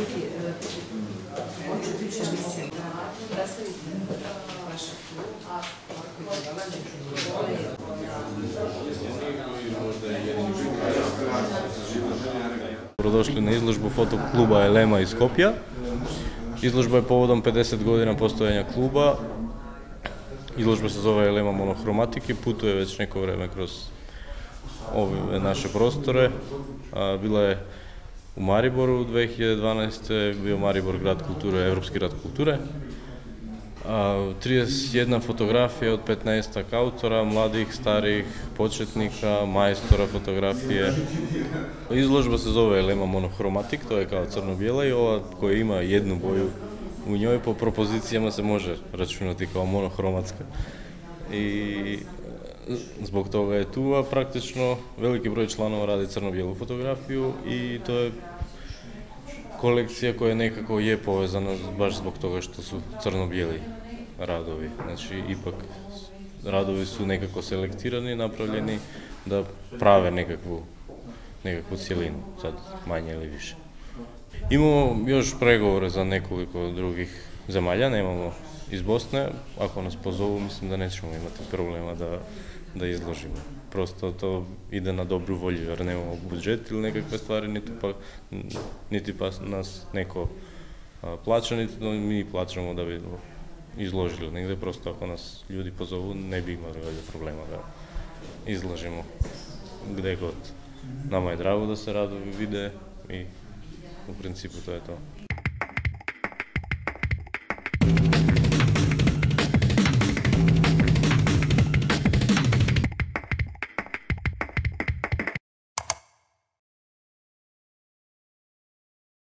biti, e, hoću više mislim da koji dolazite Dobrodošli na izložbu fotokluba Elema iz Skopja. Izložba je povodom 50 godina postojanja kluba. Izložba se zove Elema monohromatiki, putuje već neko vrijeme kroz ove naše prostore. bila je u Mariboru 2012. bio Maribor grad kulture, Europski grad kulture. 31 fotografija od 15 autora, mladih, starih, početnika, majstora fotografije. Izložba se zove Elema monohromatik, to je kao crno-bijela i ova koja ima jednu boju u njoj po propozicijama se može računati kao monohromatska. I zbog toga je tu, a praktično veliki broj članova radi crno-bijelu fotografiju i to je kolekcija koja nekako je povezana baš zbog toga što su crno-bijeli radovi. Znači, ipak radovi su nekako selektirani, napravljeni da prave nekakvu, nekakvu cjelinu, sad manje ili više. Imamo još pregovore za nekoliko drugih земаља, немамо из Босне, ако нас позову, мислам да не ќе имати проблема да, да изложиме. Просто то иде на добру волја, јер немамо буџет или некакве ствари, ниту па, нити па нас неко ни ниту да ми плачамо да би изложили негде, просто ако нас луѓе позову, не би имали веќе проблема да изложимо где год. Нама е драго да се радува виде и во принципу тоа е тоа.